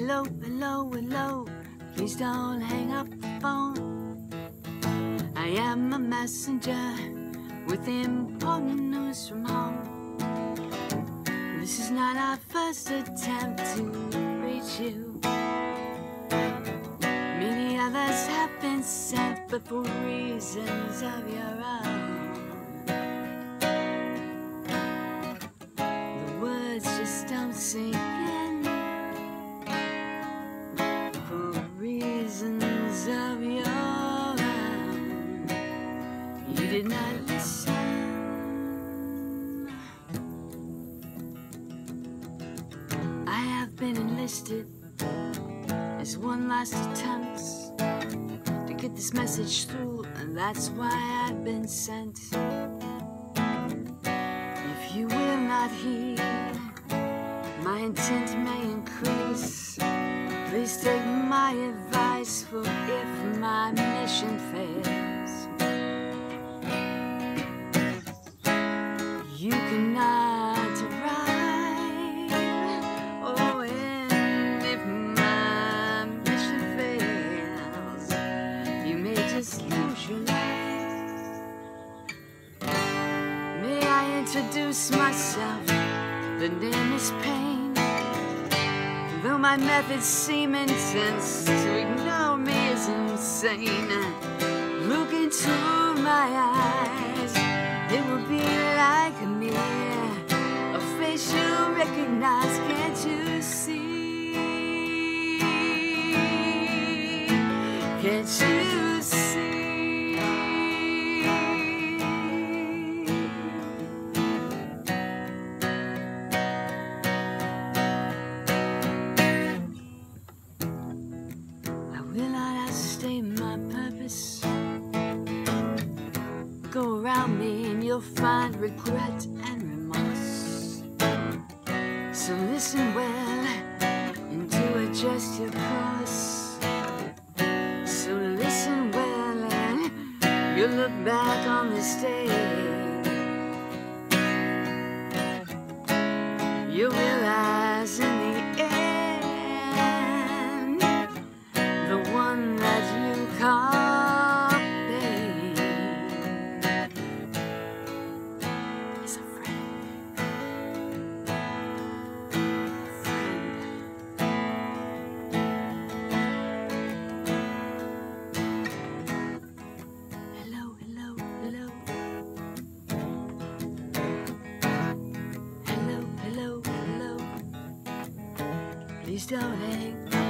Hello, hello, hello. Please don't hang up the phone. I am a messenger with important news from home. This is not our first attempt to reach you. Many others have been sent, but for reasons of your own. The words just don't sink been enlisted as one last attempt to get this message through, and that's why I've been sent. If you will not heed, my intent may increase. Please take my advice, for if my introduce myself? The name is Pain. Though my methods seem intense, to ignore me is insane. Look into around me and you'll find regret and remorse. So listen well and do adjust your course. So listen well and you'll look back on this day. You realize Please don't hang up